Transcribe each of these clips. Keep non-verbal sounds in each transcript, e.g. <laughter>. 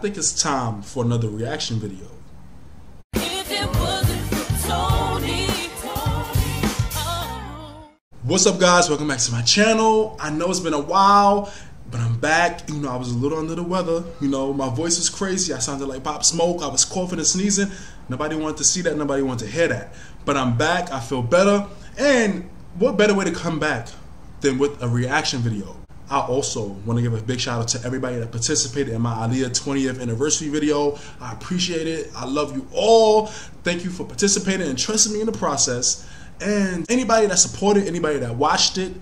think it's time for another reaction video. What's up guys, welcome back to my channel. I know it's been a while, but I'm back. You know, I was a little under the weather. You know, my voice was crazy. I sounded like Pop Smoke. I was coughing and sneezing. Nobody wanted to see that. Nobody wanted to hear that. But I'm back. I feel better. And what better way to come back than with a reaction video? I also want to give a big shout out to everybody that participated in my Aaliyah 20th anniversary video. I appreciate it. I love you all. Thank you for participating and trusting me in the process. And anybody that supported, anybody that watched it,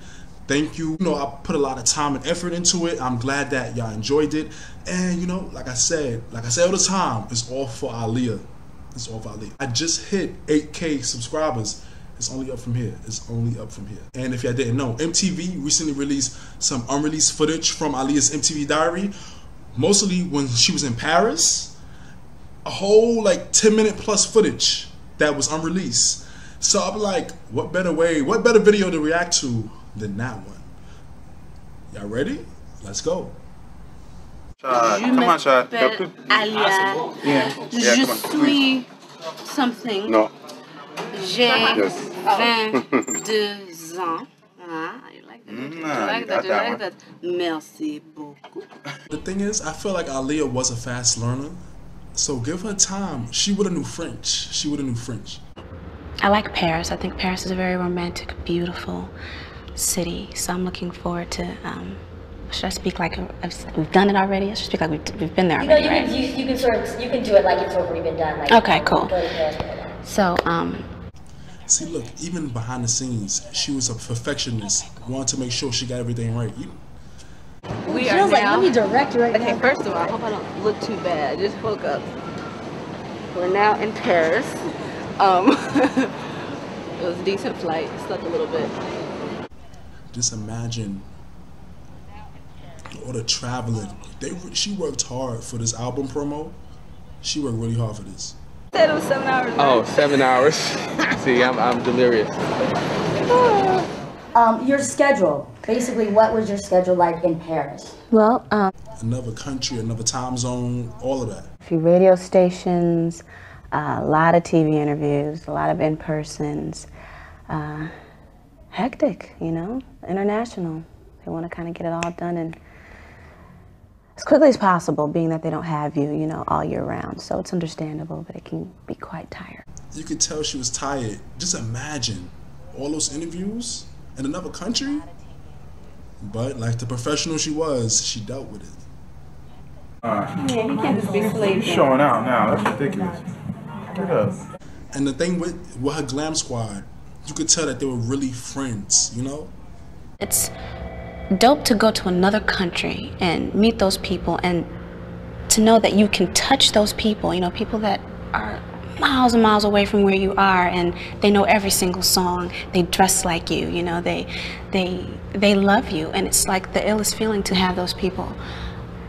thank you. You know, I put a lot of time and effort into it. I'm glad that y'all enjoyed it. And you know, like I said, like I say all the time, it's all for Aaliyah. It's all for Aaliyah. I just hit 8K subscribers. It's only up from here. It's only up from here. And if y'all didn't know, MTV recently released some unreleased footage from Aaliyah's MTV diary, mostly when she was in Paris. A whole like 10 minute plus footage that was unreleased. So I'm like, what better way, what better video to react to than that one? Y'all ready? Let's go. Uh, Je m'appelle Aaliyah. Yeah. Je Yeah, come on. suis something. No. J'ai Yes. 22 ans. Ah, you like that? Mm, you like that? You like that? Merci beaucoup. The thing is, I feel like Aaliyah was a fast learner. So give her time. She would have knew French. She would have knew French. I like Paris. I think Paris is a very romantic, beautiful city. So I'm looking forward to. Um, should I speak like I've, we've done it already? I should speak like we've, we've been there You know, you right? can you, you can sort of you can do it like it's already been done. Like Okay, you cool. Go to Paris, go to Paris. So, um, See, look, even behind the scenes, she was a perfectionist. Wanted to make sure she got everything right. You, We Feels like let me direct you right Okay, now. first of all, I hope I don't look too bad. I just woke up. We're now in Paris. Um, <laughs> it was a decent flight. Slept a little bit. just imagine all the traveling. They she worked hard for this album promo. She worked really hard for this. Said it was seven hours. Oh, seven hours. <laughs> See, I'm, I'm delirious. Um, your schedule. Basically, what was your schedule like in Paris? well, um, Another country, another time zone, all of that. a few radio stations, uh, a lot of TV interviews, a lot of in persons. Uh, hectic, you know, international. They want to kind of get it all done and as quickly as possible, being that they don't have you, you know, all year round. So it's understandable, but it can be quite tired. You could tell she was tired. Just imagine all those interviews in another country. But like the professional she was, she dealt with it. Showing out now. That's ridiculous. Get up. And the thing with with her glam squad, you could tell that they were really friends, you know? It's dope to go to another country and meet those people and to know that you can touch those people, you know, people that are miles and miles away from where you are and they know every single song. They dress like you, you know, they they they love you and it's like the illest feeling to have those people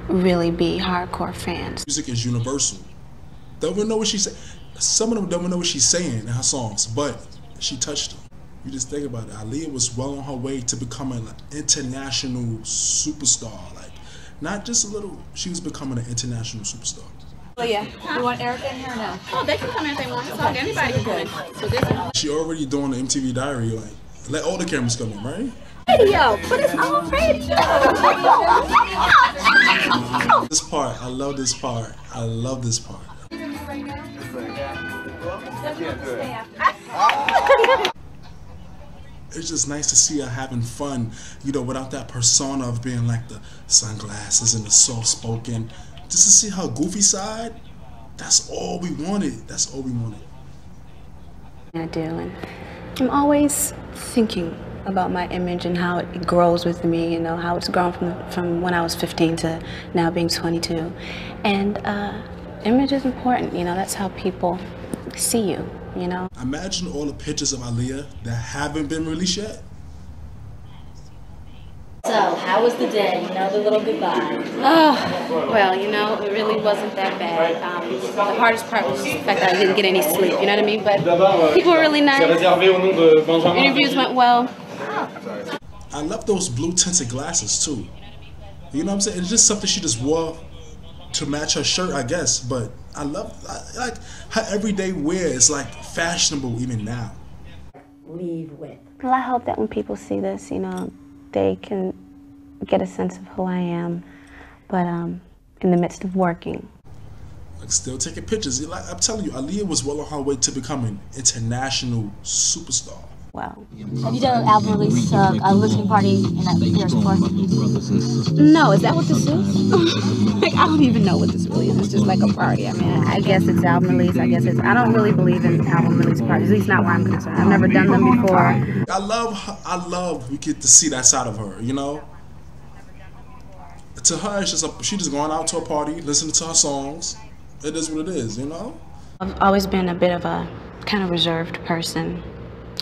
really be hardcore fans. Music is universal. Don't even know what she's saying. Some of them don't even know what she's saying in her songs, but she touched them. You just think about it. Aaliyah was well on her way to becoming an international superstar. Like, not just a little. She was becoming an international superstar. Oh yeah. You want Erica in here now? Oh, they can come in if they want to talk. Anybody can come in. So this is She already doing the MTV Diary. Like, let all the cameras come in, right? Radio, but it's on radio. This part, I love this part. I love this part. <laughs> It's just nice to see her having fun, you know, without that persona of being like the sunglasses and the soft spoken. Just to see her goofy side, that's all we wanted. That's all we wanted. I do, and I'm always thinking about my image and how it grows with me. You know how it's grown from from when I was 15 to now being 22, and uh, image is important. You know that's how people see you. You know. Imagine all the pictures of Aaliyah that haven't been released yet. So, how was the day? You know, the little goodbye. Oh, well, you know, it really wasn't that bad. Um, the hardest part was the fact that I didn't get any sleep. You know what I mean? But people were really nice. Interviews went well. I love those blue tinted glasses too. You know what I'm saying? It's just something she just wore to match her shirt, I guess. But I love I, like her everyday wear is like fashionable even now. Leave with. Well, I hope that when people see this, you know, they can get a sense of who I am, but um, in the midst of working. Like still taking pictures. Like I'm telling you, Aaliyah was well on her way to becoming international superstar. Well, Have you done an album release, uh, a listening party in that Paris before? no, is that what this is? <laughs> like, I don't even know what this really is. It's just like a party. I mean, I guess it's album release. I guess it's. I don't really believe in album release parties. At least not where I'm concerned. I've never done them before. I love I love we get to see that side of her, you know? To her it's just a, she just going out to a party, listening to her songs. It is what it is, you know? I've always been a bit of a kind of reserved person.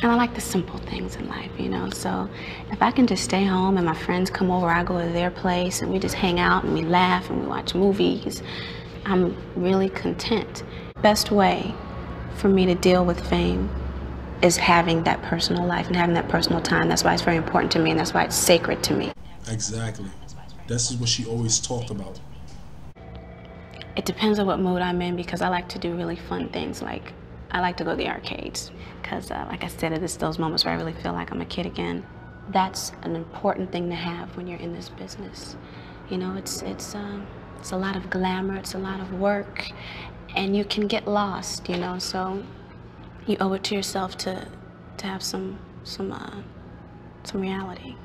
And I like the simple things in life, you know. So if I can just stay home and my friends come over, I go to their place and we just hang out and we laugh and we watch movies, I'm really content. Best way for me to deal with fame is having that personal life and having that personal time. That's why it's very important to me and that's why it's sacred to me. Exactly. This is what she always talked about. It depends on what mood I'm in because I like to do really fun things. Like I like to go to the arcades because, uh, like I said, it is those moments where I really feel like I'm a kid again. That's an important thing to have when you're in this business. You know, it's it's uh, it's a lot of glamour, it's a lot of work, and you can get lost. You know, so you owe it to yourself to to have some some uh, some reality.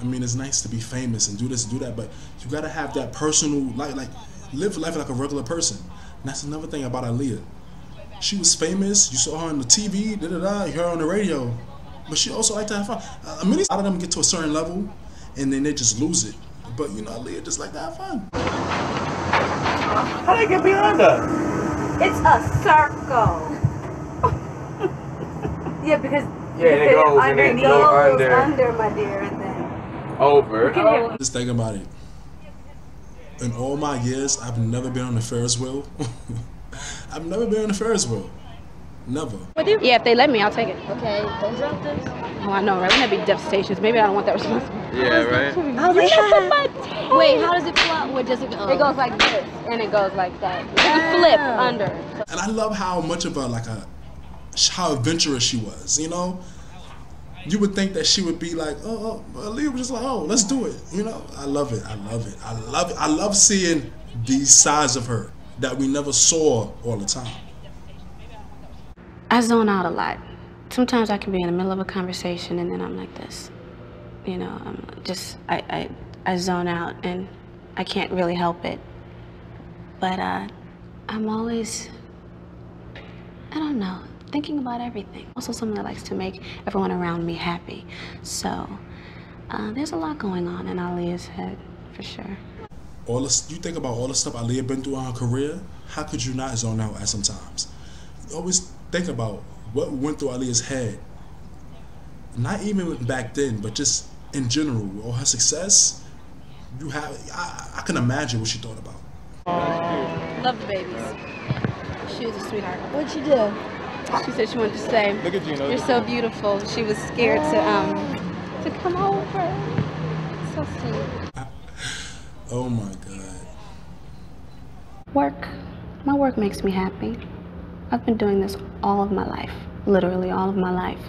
I mean, it's nice to be famous and do this and do that, but you gotta have that personal, like, like live life like a regular person. And that's another thing about Aaliyah. She was famous. You saw her on the TV, da da da. You heard her on the radio, but she also liked to have fun. Uh, many out of them get to a certain level, and then they just lose it. But you know, Aaliyah just like to have fun. How they get behind her? It's a circle. yeah, because Yeah, and it goes and then go under, under, my dear, and then over. Just think about it. In all my years, I've never been on the Ferris wheel. <laughs> I've never been on the Ferris wheel. Never. Yeah, if they let me, I'll take it. Okay, don't drop this. Oh, I know, right? Wouldn't that be devastations? Maybe I don't want that responsibility. Yeah, right. <laughs> Wait, how does it flop? What does it go? it goes like this, and it goes like that. It's a flip under. And I love how much of a like a how adventurous she was. You know, you would think that she would be like, oh, oh Aaliyah was just like, oh, let's do it. You know, I love it. I love it. I love it. I love seeing these sides of her that we never saw all the time. I zone out a lot. Sometimes I can be in the middle of a conversation and then I'm like this. You know, I'm just, I, I, I zone out and I can't really help it. But uh, I'm always, I don't know, thinking about everything. Also someone that likes to make everyone around me happy. So uh, there's a lot going on in Aaliyah's head, for sure. All this, you think about all the stuff Aaliyah been through in her career. How could you not zone out at sometimes? You always think about what went through Aaliyah's head. Not even back then, but just in general, all her success. You have, I, I can imagine what she thought about. Love the babies. She was a sweetheart. What'd you do? She said she wanted to stay. Look at Gino. You're so beautiful. She was scared to um to come over. So sweet. Oh my God. Work. My work makes me happy. I've been doing this all of my life, literally all of my life.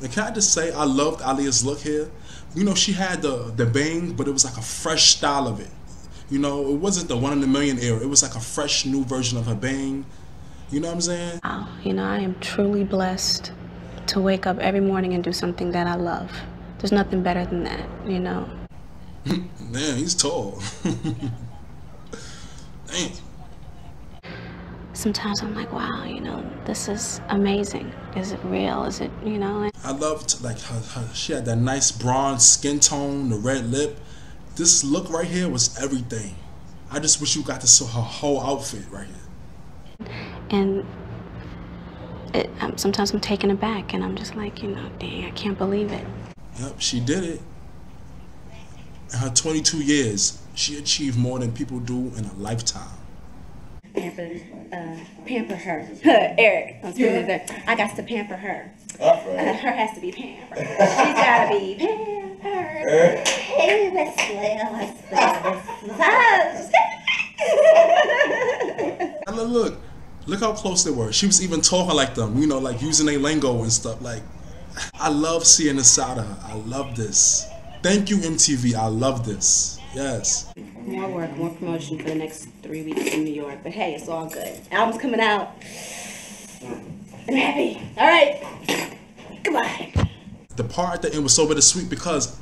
And can I just say, I loved Aaliyah's look here. You know, she had the the bang, but it was like a fresh style of it. You know, it wasn't the one in a million era. It was like a fresh new version of her bang. You know what I'm saying? Wow, you know, I am truly blessed to wake up every morning and do something that I love. There's nothing better than that, you know. <laughs> Man, he's tall. <laughs> Damn. Sometimes I'm like, wow, you know, this is amazing. Is it real? Is it, you know? I loved like her, her. She had that nice bronze skin tone, the red lip. This look right here was everything. I just wish you got to see her whole outfit right here. and it, um, sometimes I'm taken aback and I'm just like, you know, dang, I can't believe it. Yep, she did it. In her 22 years, she achieved more than people do in a lifetime. Pamper, uh, pamper her. <laughs> Eric, I'm speaking there. I got to pamper her. Uh, her has to be pampered. She's gotta be pampered. <laughs> Hey, Miss Lil, Miss Lil, look, look, look how close they were. She was even talking like them, you know, like using their lingo and stuff. Like, I love seeing this side of her. I love this. Thank you, MTV. I love this. Yes. More work, more promotion for the next three weeks in New York. But hey, it's all good. Album's coming out. I'm happy. All right. Goodbye. The part at the end was so bittersweet because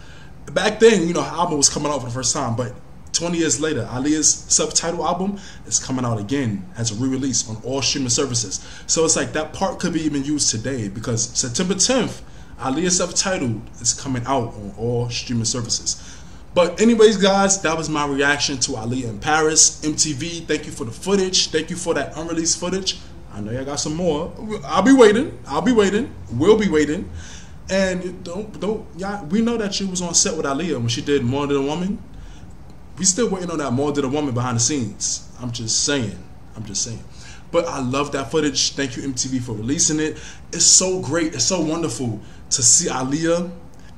back then, you know, her album was coming out for the first time, but 20 years later, Aaliyah's self-titled album is coming out again as a re-release on all streaming services. So it's like that part could be even used today because September 10th, Aaliyah's Self-Titled is coming out on all streaming services. But anyways, guys, that was my reaction to Aaliyah in Paris. MTV, thank you for the footage. Thank you for that unreleased footage. I know y'all got some more. I'll be waiting. I'll be waiting. We'll be waiting. And don't don't y'all. We know that she was on set with Aaliyah when she did More Than a Woman. We still waiting on that More Than a Woman behind the scenes. I'm just saying. I'm just saying. But I love that footage. Thank you MTV for releasing it. It's so great. It's so wonderful to see Aaliyah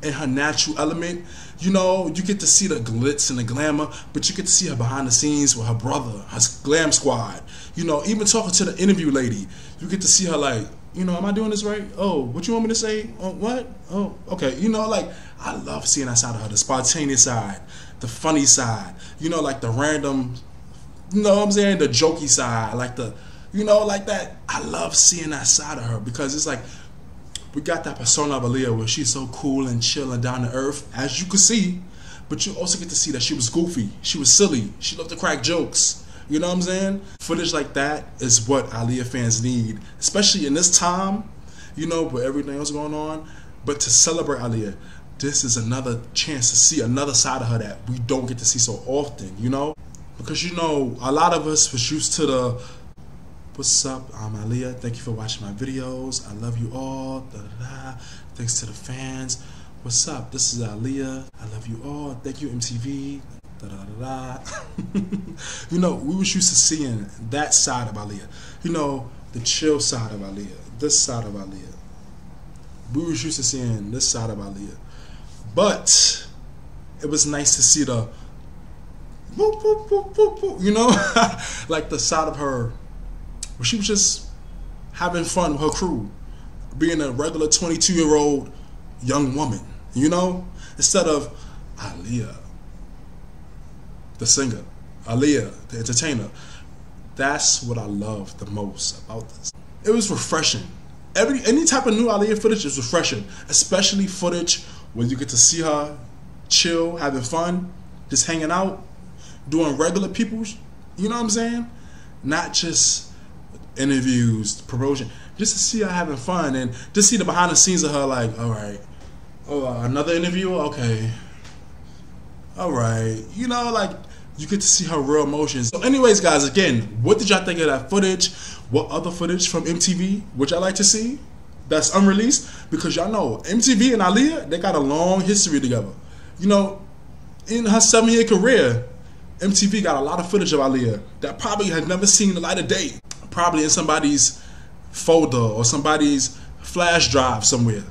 in her natural element. You know, you get to see the glitz and the glamour, but you get to see her behind the scenes with her brother, her glam squad. You know, even talking to the interview lady, you get to see her like, you know, am I doing this right? Oh, what you want me to say? Oh, what? Oh, okay. You know, like I love seeing that side of her, the spontaneous side, the funny side. You know, like the random, you know what I'm saying, the jokey side, like the, you know, like that. I love seeing that side of her because it's like we got that persona of Aaliyah where she's so cool and chill and down to earth, as you can see. But you also get to see that she was goofy, she was silly, she loved to crack jokes. You know what I'm saying? Footage like that is what Aaliyah fans need, especially in this time, you know, where everything else going on. But to celebrate Aaliyah, this is another chance to see another side of her that we don't get to see so often, you know? Because, you know, a lot of us was used to the What's up? I'm Aaliyah. Thank you for watching my videos. I love you all. Da, da, da. Thanks to the fans. What's up? This is Aaliyah. I love you all. Thank you, MTV. Da, da, da, da. <laughs> you know, we was used to seeing that side of Aaliyah. You know, the chill side of Aaliyah. This side of Aaliyah. We was used to seeing this side of Aaliyah. But it was nice to see the whoop, whoop, whoop, whoop, whoop, you know, <laughs> like the side of her where she was just having fun with her crew, being a regular 22 year old young woman, you know, instead of Aaliyah, the singer, Aaliyah, the entertainer. That's what I love the most about this. It was refreshing. Every any type of new Aaliyah footage is refreshing, especially footage where you get to see her chill, having fun, just hanging out, doing regular people's. You know what I'm saying? Not just interviews, promotion, just to see her having fun and just see the behind the scenes of her. Like, all right, oh, another interview, okay, all right, you know, like you get to see her real emotions. So, anyways, guys, again, what did y'all think of that footage? What other footage from MTV would y'all like to see? That's unreleased because y'all know MTV and Aaliyah they got a long history together. You know, in her seven year career, MTV got a lot of footage of Aaliyah that probably has never seen the light of day probably in somebody's folder or somebody's flash drive somewhere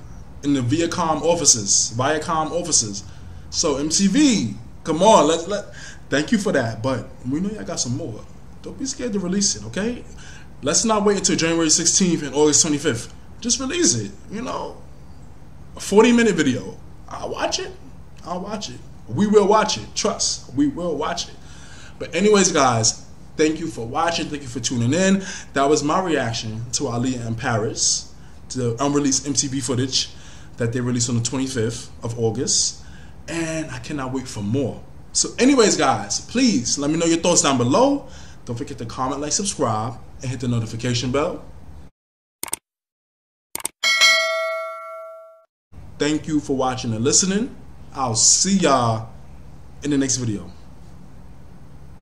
in the Viacom offices, Viacom offices. So MTV, come on, let let. Thank you for that, but we know y'all got some more. Don't be scared to release it, okay? Let's not wait until January 16th and August 25th. Just release it, you know. A 40 minute video. I'll watch it. I'll watch it. We will watch it. Trust. We will watch it. But anyways, guys, Thank you for watching. Thank you for tuning in. That was my reaction to Aaliyah in Paris, to the unreleased MTV footage that they released on the 25th of August. And I cannot wait for more. So anyways, guys, please let me know your thoughts down below. Don't forget to comment, like, subscribe, and hit the notification bell. Thank you for watching and listening. I'll see y'all in the next video.